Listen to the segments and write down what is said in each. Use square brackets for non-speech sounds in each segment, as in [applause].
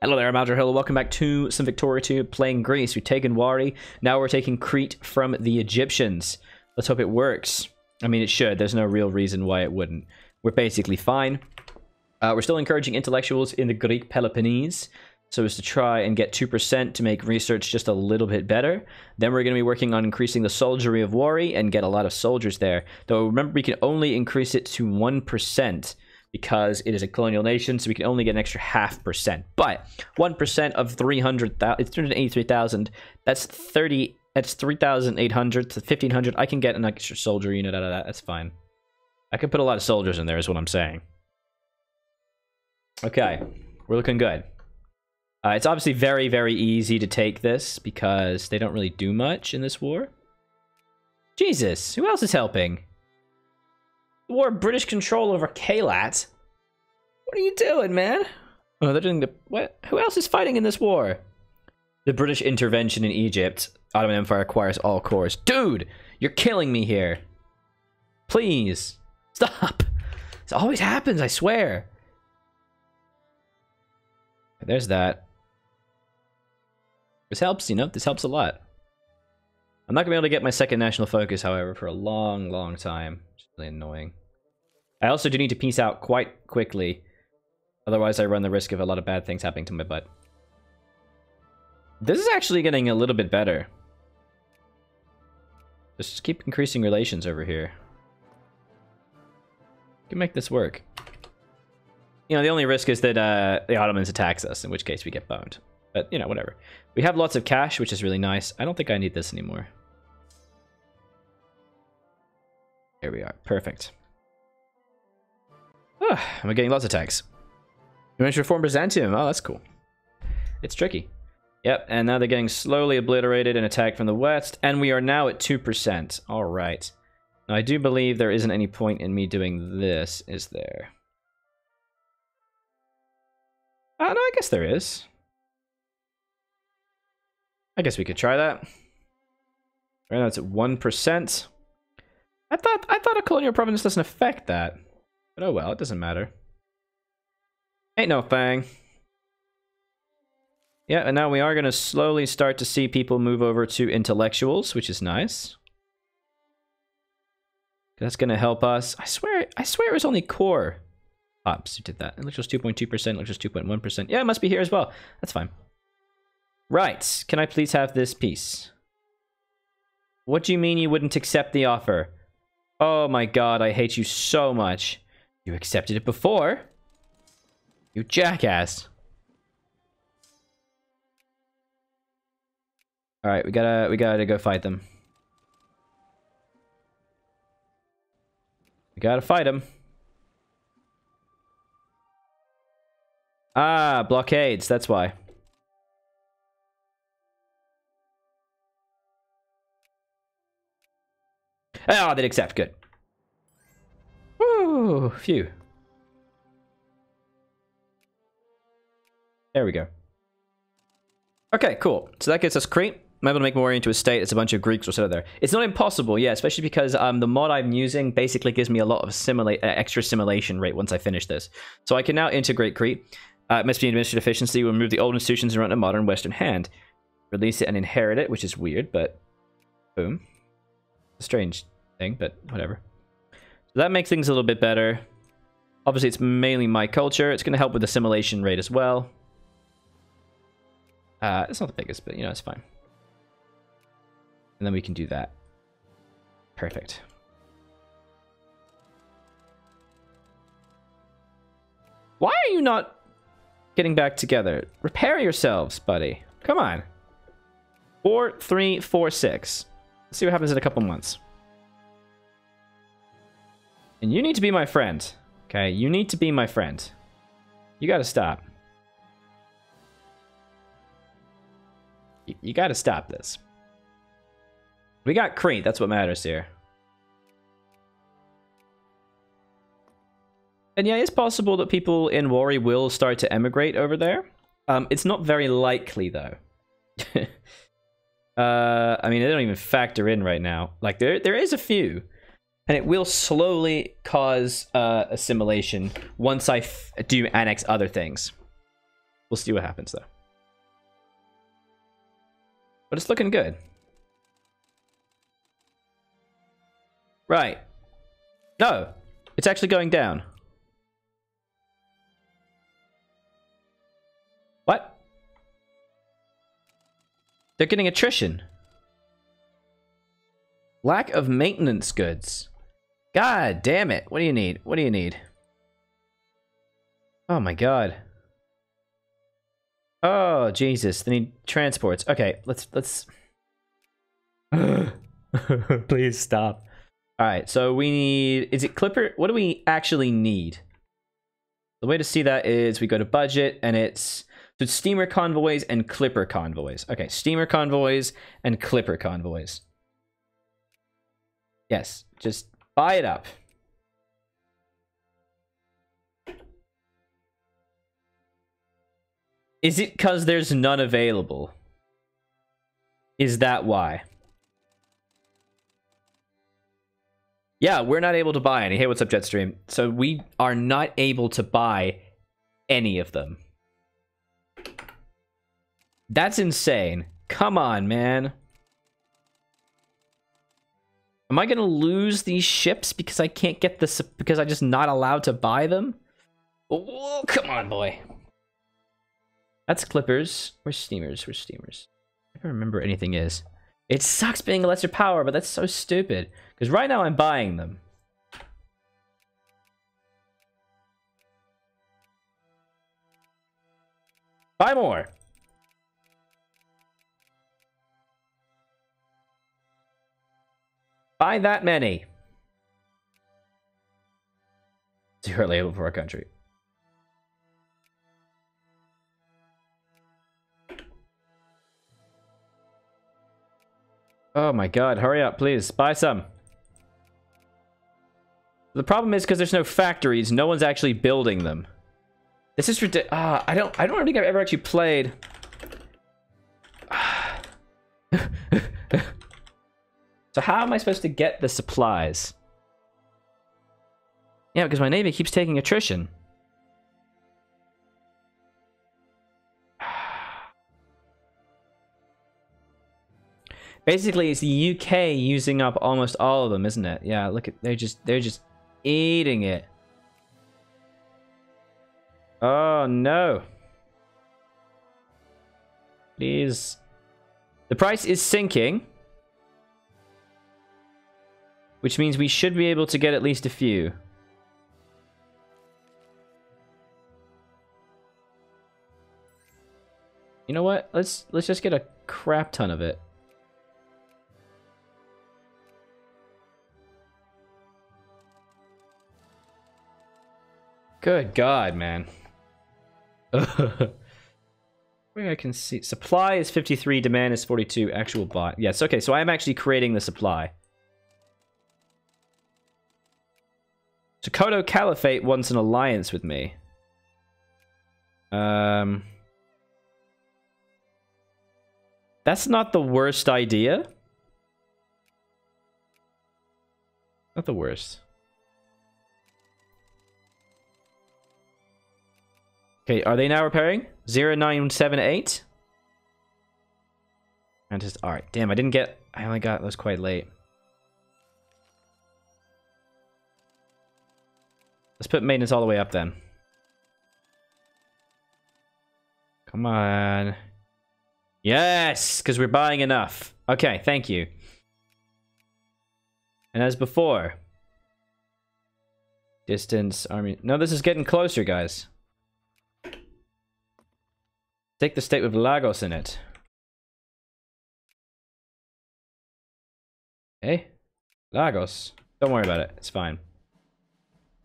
Hello there, I'm Aldrahill. Welcome back to some Victoria 2 playing Greece. We've taken Wari. Now we're taking Crete from the Egyptians. Let's hope it works. I mean, it should. There's no real reason why it wouldn't. We're basically fine. Uh, we're still encouraging intellectuals in the Greek Peloponnese so as to try and get 2% to make research just a little bit better. Then we're going to be working on increasing the soldiery of Wari and get a lot of soldiers there. Though remember, we can only increase it to 1% because it is a colonial nation, so we can only get an extra half percent. But 1% of 300,000, it's 383,000, that's 30, that's 3,800 to 1,500. I can get an extra soldier unit out of that, that's fine. I can put a lot of soldiers in there, is what I'm saying. Okay, we're looking good. Uh, it's obviously very, very easy to take this because they don't really do much in this war. Jesus, who else is helping? War British control over Kalat. What are you doing, man? Oh, they're doing the what? Who else is fighting in this war? The British intervention in Egypt. Ottoman Empire acquires all cores. Dude, you're killing me here. Please stop. This always happens. I swear. There's that. This helps, you know. This helps a lot. I'm not gonna be able to get my second national focus, however, for a long, long time. It's really annoying. I also do need to peace out quite quickly. Otherwise, I run the risk of a lot of bad things happening to my butt. This is actually getting a little bit better. Just keep increasing relations over here. We can make this work. You know, the only risk is that uh, the Ottomans attacks us, in which case we get boned. But, you know, whatever. We have lots of cash, which is really nice. I don't think I need this anymore. Here we are. Perfect. [sighs] Oh, I'm getting lots of attacks. You managed to reform Byzantium. Oh, that's cool. It's tricky. Yep, and now they're getting slowly obliterated and attacked from the west, and we are now at 2%. All right. Now, I do believe there isn't any point in me doing this, is there? Uh, no, I guess there is. I guess we could try that. Right now it's at 1%. I thought I thought a colonial province doesn't affect that. But oh well, it doesn't matter. Ain't no thing. Yeah, and now we are going to slowly start to see people move over to intellectuals, which is nice. That's going to help us. I swear, I swear it was only core pops who did that. Intellectuals 2.2%, intellectuals 2.1%. Yeah, it must be here as well. That's fine. Right, can I please have this peace? What do you mean you wouldn't accept the offer? Oh my god, I hate you so much. You accepted it before. You jackass. All right, we gotta we gotta go fight them. We gotta fight them. Ah, blockades. That's why. Ah, oh, they accept. Good. Woo, phew. There we go. Okay, cool. So that gets us Crete. I'm able to make more into a state. It's a bunch of Greeks or so there. It's not impossible, yeah, especially because um, the mod I'm using basically gives me a lot of simulate uh, extra simulation rate once I finish this. So I can now integrate Crete. Uh, must be administrative efficiency. We'll remove the old institutions and run a modern Western hand. Release it and inherit it, which is weird, but boom. A strange thing, but whatever. That makes things a little bit better. Obviously, it's mainly my culture. It's going to help with assimilation rate as well. Uh, it's not the biggest, but, you know, it's fine. And then we can do that. Perfect. Why are you not getting back together? Repair yourselves, buddy. Come on. Four, three, four, six. Let's see what happens in a couple months. And you need to be my friend. Okay, you need to be my friend. You gotta stop. You, you gotta stop this. We got Crete, that's what matters here. And yeah, it's possible that people in Wari will start to emigrate over there. Um, it's not very likely, though. [laughs] uh, I mean, they don't even factor in right now. Like, there, there is a few and it will slowly cause uh, assimilation once I do annex other things. We'll see what happens, though. But it's looking good. Right. No. It's actually going down. What? They're getting attrition. Lack of maintenance goods. God damn it. What do you need? What do you need? Oh my god. Oh, Jesus. They need transports. Okay, let's let's [laughs] Please stop. All right, so we need is it Clipper? What do we actually need? The way to see that is we go to budget and it's so it's steamer convoys and clipper convoys. Okay, steamer convoys and clipper convoys. Yes, just buy it up. Is it because there's none available? Is that why? Yeah, we're not able to buy any. Hey, what's up, Jetstream? So we are not able to buy any of them. That's insane. Come on, man. Am I going to lose these ships because I can't get this because I'm just not allowed to buy them? Oh, come on, boy. That's clippers. We're steamers? We're steamers? I don't remember anything is. It sucks being a lesser power, but that's so stupid. Because right now I'm buying them. Buy more. Buy that many. [laughs] Zero label for our country. Oh my god, hurry up, please. Buy some. The problem is because there's no factories, no one's actually building them. This is ridiculous. Ah, I don't I don't think I've ever actually played. So how am I supposed to get the supplies? Yeah, because my navy keeps taking attrition. [sighs] Basically, it's the UK using up almost all of them, isn't it? Yeah, look at they're just they're just eating it. Oh no. Please. The price is sinking. Which means we should be able to get at least a few. You know what? Let's let's just get a crap ton of it. Good God, man. [laughs] I can see. Supply is 53, demand is 42, actual bot. Yes, okay, so I'm actually creating the supply. Sokoto Caliphate wants an alliance with me. Um... That's not the worst idea. Not the worst. Okay, are they now repairing? 0978? And just, alright, damn, I didn't get, I only got those quite late. Let's put maintenance all the way up then. Come on. Yes, because we're buying enough. Okay, thank you. And as before. Distance, army. No, this is getting closer, guys. Take the state with Lagos in it. Hey? Lagos. Don't worry about it. It's fine.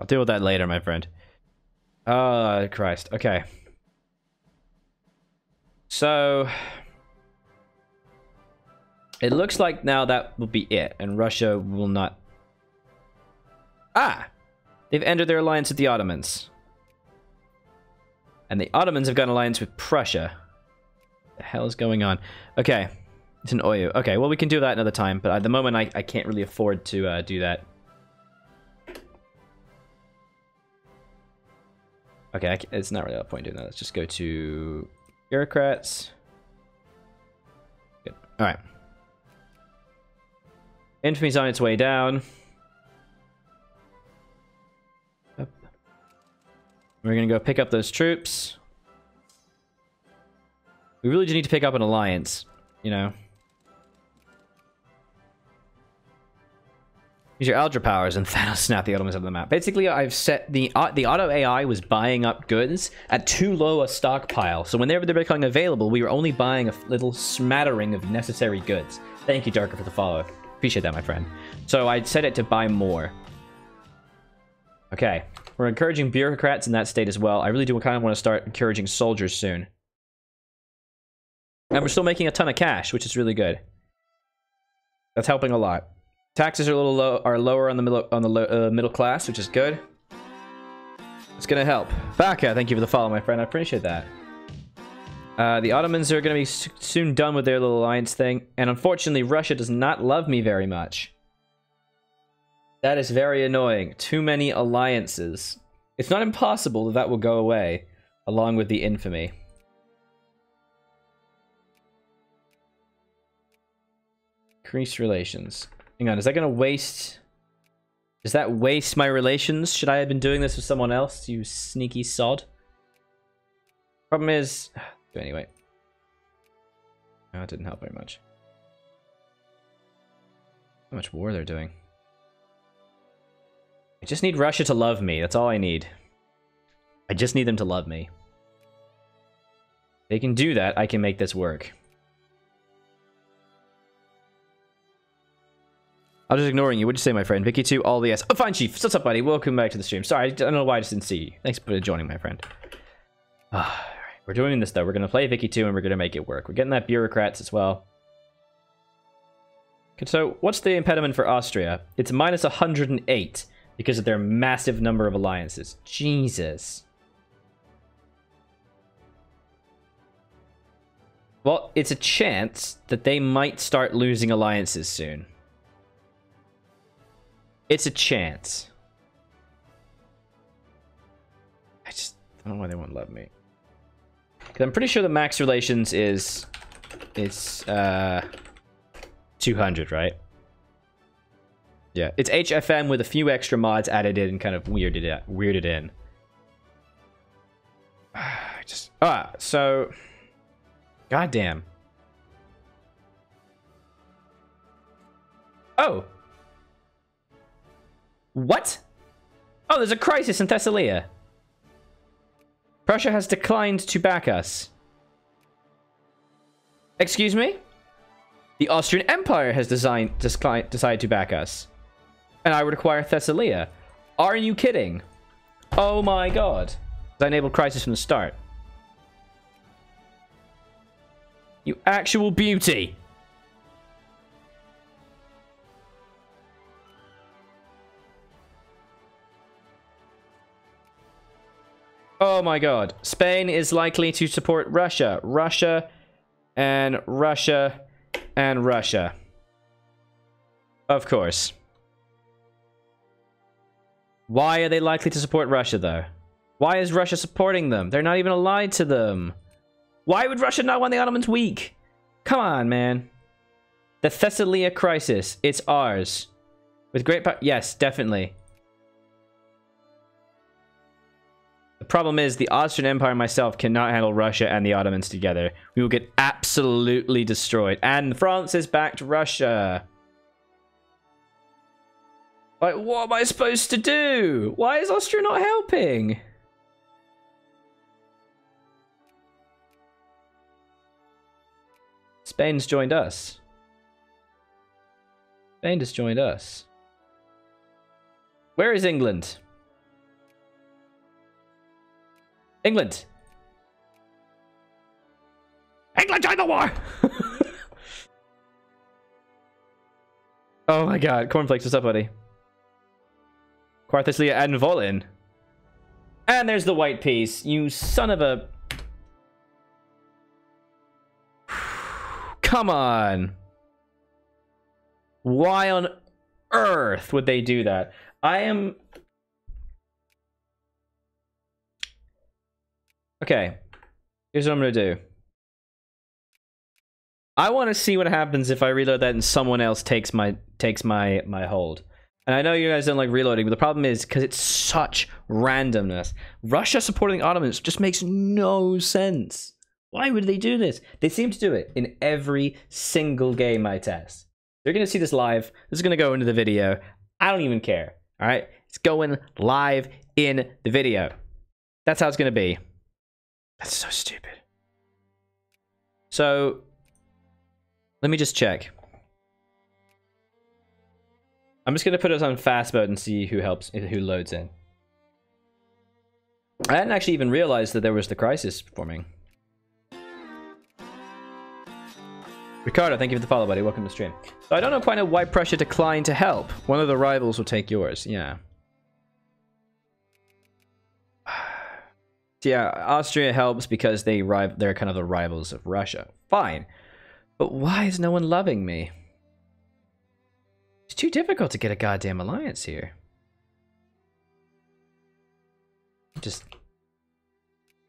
I'll deal with that later, my friend. Oh, Christ. Okay. So... It looks like now that will be it, and Russia will not... Ah! They've ended their alliance with the Ottomans. And the Ottomans have got an alliance with Prussia. The hell is going on? Okay. It's an Oyo. Okay, well, we can do that another time, but at the moment, I, I can't really afford to uh, do that. Okay, it's not really a point doing that. Let's just go to bureaucrats. Good. All right. Infamy's on its way down. We're gonna go pick up those troops. We really do need to pick up an alliance, you know. Use your Aldra powers and [laughs] Thanos snap the Ottomans of the map. Basically, I've set the uh, the auto AI was buying up goods at too low a stockpile. So whenever they're becoming available, we were only buying a little smattering of necessary goods. Thank you, Darker, for the follow. Appreciate that, my friend. So I set it to buy more. Okay. We're encouraging bureaucrats in that state as well. I really do kind of want to start encouraging soldiers soon. And we're still making a ton of cash, which is really good. That's helping a lot. Taxes are a little low, are lower on the middle on the uh, middle class, which is good. It's gonna help. Baka, thank you for the follow, my friend. I appreciate that. Uh, the Ottomans are gonna be soon done with their little alliance thing, and unfortunately, Russia does not love me very much. That is very annoying. Too many alliances. It's not impossible that that will go away, along with the infamy. Increase relations. Hang on, is that gonna waste... Does that waste my relations? Should I have been doing this with someone else, you sneaky sod? Problem is... [sighs] Anyway. It didn't help very much. How much war they're doing. I just need Russia to love me. That's all I need. I just need them to love me. They can do that, I can make this work. I was just ignoring you. What'd you say, my friend? Vicky 2, all the S. Oh, fine, Chief. What's up, buddy? Welcome back to the stream. Sorry, I don't know why I just didn't see you. Thanks for joining, my friend. [sighs] Ah, we're doing this, though. We're going to play Vicky 2, and we're going to make it work. We're getting that bureaucrats as well. Okay, so, what's the impediment for Austria? It's minus 108 because of their massive number of alliances. Jesus. Well, it's a chance that they might start losing alliances soon. It's a chance. I just I don't know why they won't love me. Cause I'm pretty sure the max relations is it's uh 200, right? Yeah, it's HFM with a few extra mods added in and kind of weirded it weirded in. [sighs] just ah, so goddamn. Oh, what? Oh, there's a crisis in Thessalia. Prussia has declined to back us. Excuse me? The Austrian Empire has designed, decided to back us. And I would acquire Thessalia. Are you kidding? Oh my god. I enabled crisis from the start. You actual beauty. Oh my god. Spain is likely to support Russia. Russia and Russia and Russia. Of course. Why are they likely to support Russia, though? Why is Russia supporting them? They're not even allied to them. Why would Russia not want the Ottomans weak? Come on, man. The Thessalia crisis. It's ours. With great power. Yes, definitely. Problem is the Austrian Empire myself cannot handle Russia and the Ottomans together. We will get absolutely destroyed. And France has backed Russia. Like, what am I supposed to do? Why is Austria not helping? Spain's joined us. Spain has joined us. Where is England? England. England join the war! [laughs] oh my god. Cornflakes, what's up, buddy? Quartheslia and Volin. And there's the white peace. You son of a... [sighs] Come on. Why on earth would they do that? I am Okay. Here's what I'm going to do. I want to see what happens if I reload that and someone else takes my takes my my hold. And I know you guys don't like reloading, but the problem is because it's such randomness. Russia supporting the Ottomans just makes no sense. Why would they do this? They seem to do it in every single game I test. You're going to see this live. This is going to go into the video. I don't even care. All right? It's going live in the video. That's how it's going to be. That's so stupid. So, let me just check. I'm just going to put us on fast mode and see who helps, who loads in. I hadn't actually even realized that there was the crisis forming. Ricardo, thank you for the follow, buddy. Welcome to the stream. So I don't know quite know why Prussia declined to help. One of the rivals will take yours. Yeah. Yeah, Austria helps because they they're kind of the rivals of Russia. Fine. But why is no one loving me? It's too difficult to get a goddamn alliance here. Just...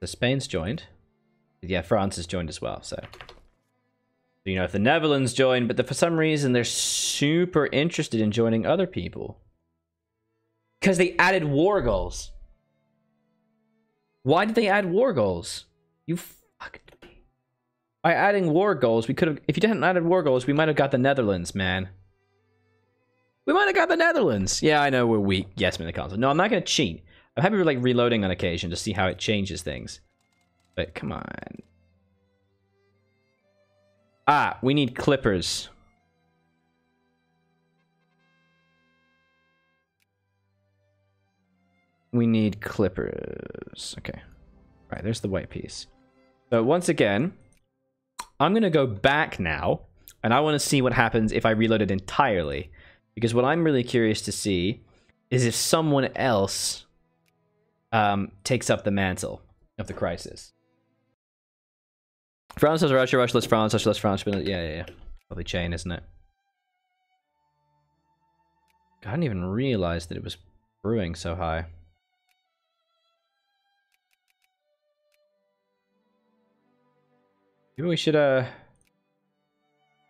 The Spain's joined. Yeah, France has joined as well, so you know, if the Netherlands join, but the, for some reason they're super interested in joining other people. Because they added war goals. Why did they add war goals? You fucked me. By adding war goals, we could have, if you didn't added war goals, we might have got the Netherlands, man. We might have got the Netherlands. Yeah, I know we're weak. Yes, in the console. No, I'm not to cheat. I'm happy with like reloading on occasion to see how it changes things. But come on. Ah, we need clippers. We need clippers. Okay. All right, there's the white peace. So once again, I'm going to go back now, and I want to see what happens if I reload it entirely. Because what I'm really curious to see is if someone else um, takes up the mantle of the crisis. France has Russia, Russia less France, Russia less France. Yeah, yeah, yeah. Probably chain, isn't it? I didn't even realize that it was brewing so high. Maybe we should uh try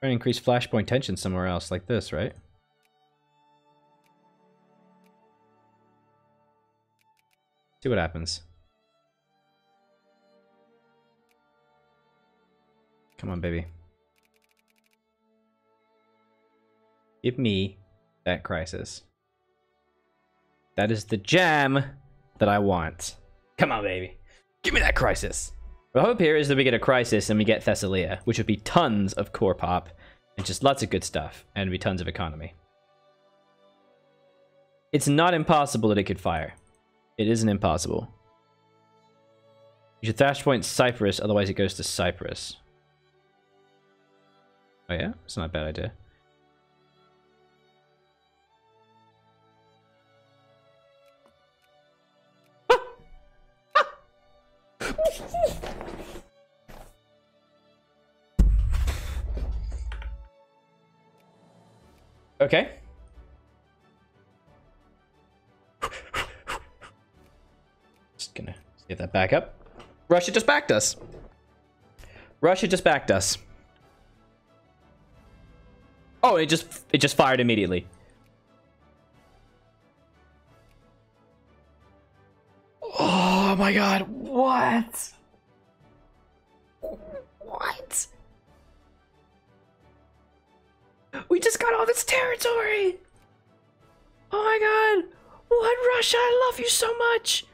and increase flashpoint tension somewhere else like this, right? See what happens. Come on, baby. Give me that crisis. That is the jam that I want. Come on, baby. Give me that crisis. The hope here is that we get a crisis and we get Thessalia, which would be tons of core pop and just lots of good stuff, and be tons of economy. It's not impossible that it could fire. It isn't impossible. You should flashpoint Cyprus, otherwise it goes to Cyprus. Oh yeah? It's not a bad idea. Okay. Just gonna get that back up. Russia just backed us. Russia just backed us. Oh, it just it just fired immediately. Oh my god? What? Just got all this territory! Oh my god! What, Russia? I love you so much!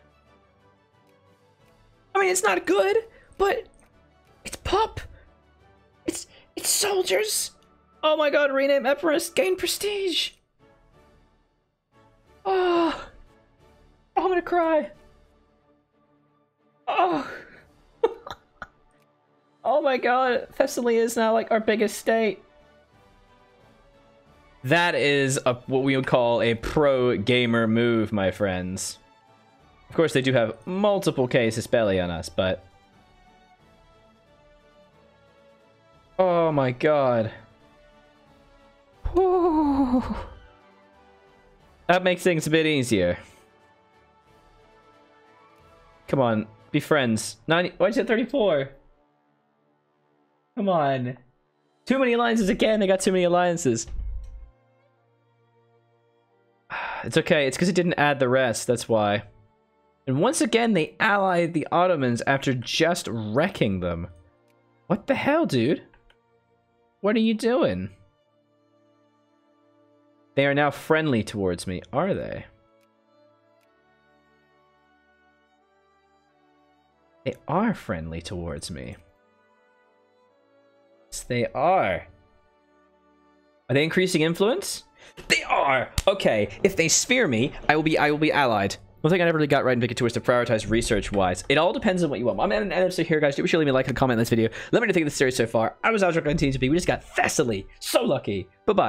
I mean, it's not good, but it's pup. It's it's soldiers. Oh my god, rename Epirus, gain prestige! Oh, I'm gonna cry. Oh. [laughs] oh my god, Thessaly is now like our biggest state. That is a, what we would call a pro gamer move, my friends. Of course, they do have multiple casus belli on us, but... Oh my god. That makes things a bit easier. Come on. be friends. 90. Why'd you 34? Come on. Too many alliances again. They got too many alliances. It's okay. It's because it didn't add the rest. That's why. And once again, they allied the Ottomans after just wrecking them. What the hell, dude? What are you doing? They are now friendly towards me, are they? They are friendly towards me. Yes, they are. Are they increasing influence? They are! Okay, if they spear me, I will be I will be allied. One thing I never really got right in Vicky Tours to prioritize research-wise. It all depends on what you want. I'm an editor here, guys. Do be sure leave me a like and a comment on this video. Let me know what you think of the series so far. I was continue to be. We just got Thessaly. So lucky. Bye-bye.